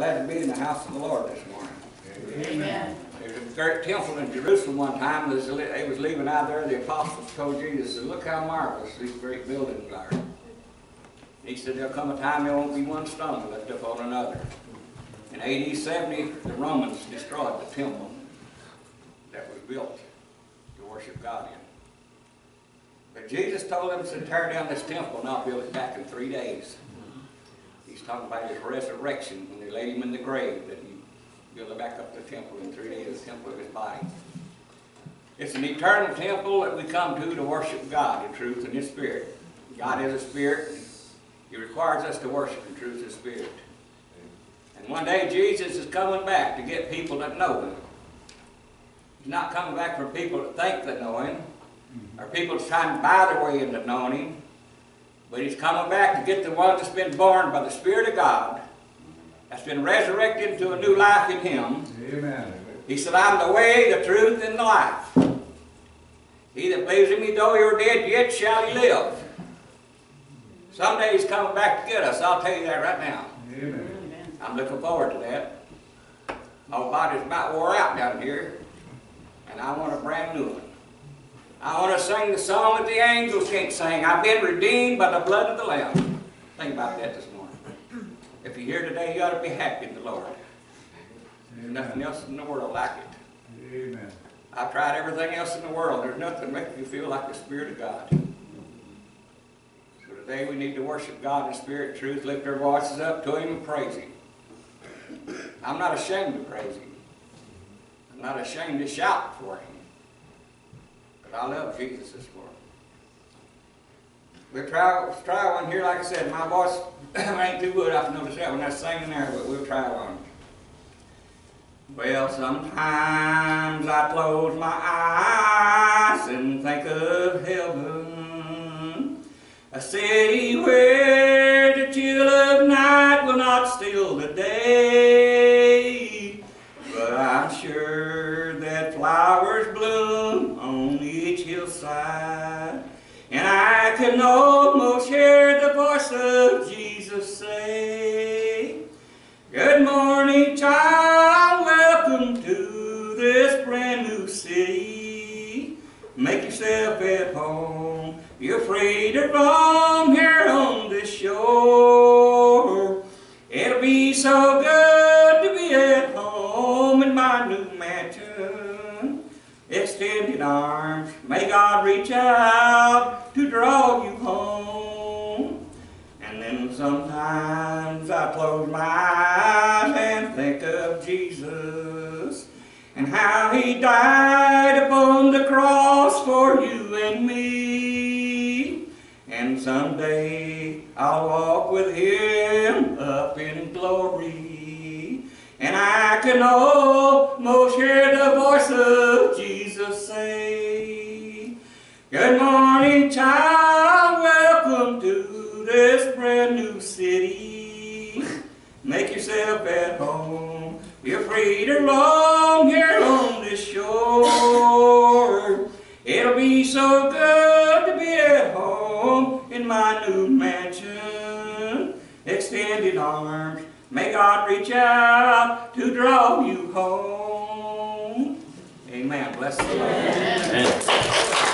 Glad to be in the house of the Lord this morning. Amen. There's a great temple in Jerusalem one time. They was leaving out there, the apostles told Jesus, "Look how marvelous these great buildings are." He said, "There'll come a time there won't be one stone left up on another." In AD 70, the Romans destroyed the temple that was built to worship God in. But Jesus told them to tear down this temple and I'll build it back in three days. He's talking about his resurrection when they laid him in the grave, that he built back up the temple in three days, the temple of his body. It's an eternal temple that we come to to worship God in truth and in spirit. God is a spirit. He requires us to worship in truth and spirit. And one day Jesus is coming back to get people that know Him. He's not coming back for people that think they know Him, or people trying to buy their way into knowing Him. But He's coming back to get the ones that's been born by the Spirit of God, that's been resurrected into a new life in Him. Amen. He said, I'm the way, the truth, and the life. He that believes in me, though he were dead, yet shall he live. Someday he's coming back to get us. I'll tell you that right now. Amen. I'm looking forward to that. My body's about wore out down here, and I want a brand new one. I want to sing the song that the angels can't sing. I've been redeemed by the blood of the Lamb. Think about that this morning. If you're here today, you ought to be happy in the Lord. There's nothing else in the world like it. Amen. I've tried everything else in the world. There's nothing that makes me feel like the Spirit of God. So today we need to worship God in spirit and truth, lift our voices up to Him and praise Him. I'm not ashamed to praise Him. I'm not ashamed to shout for Him. I love Jesus this morning. We'll try, try one here. Like I said, my voice ain't too good. I've noticed that when I was singing there, but we'll try one. Well, sometimes I close my eyes and think of heaven, a city where the chill of night will not steal the day. But I'm sure that flowers almost hear the voice of Jesus say, Good morning, child. Welcome to this brand new city. Make yourself at home. You're free to roam here on this shore. It'll be so good to be at home in my new mansion. Extended arms, may God reach out to draw you home. And then sometimes I close my eyes and think of Jesus and how he died upon the cross for you and me. And someday I'll walk with him up in glory. And I can almost hear the voice Good morning, child. Welcome to this brand new city. Make yourself at home. You're free to roam here on this shore. It'll be so good to be at home in my new mansion. Extended arms, may God reach out to draw you home. Amen. Bless the Lord. Amen.